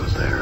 wasn't there.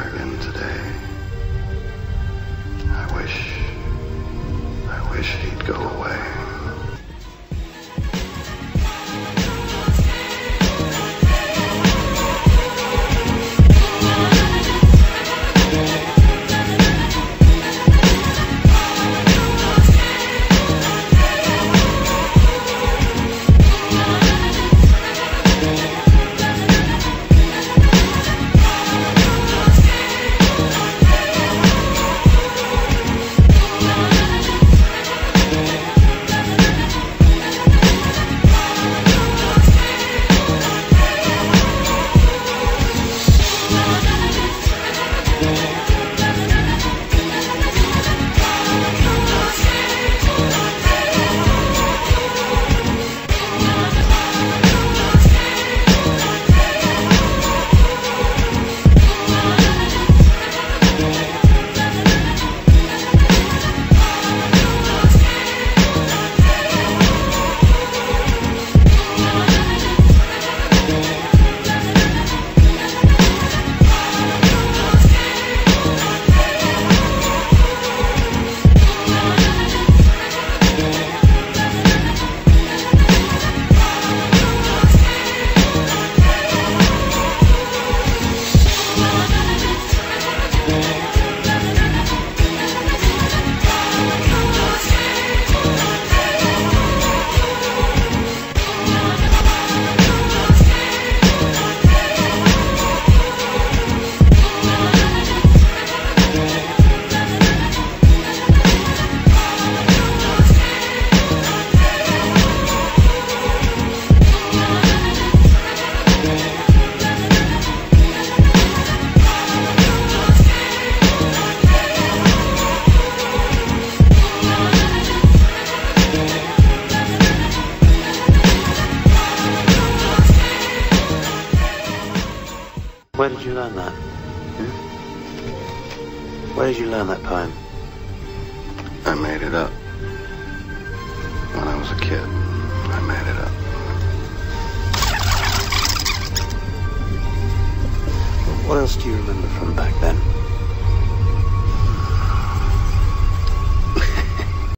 Where did you learn that? Hmm? Where did you learn that poem? I made it up. When I was a kid, I made it up. What else do you remember from back then?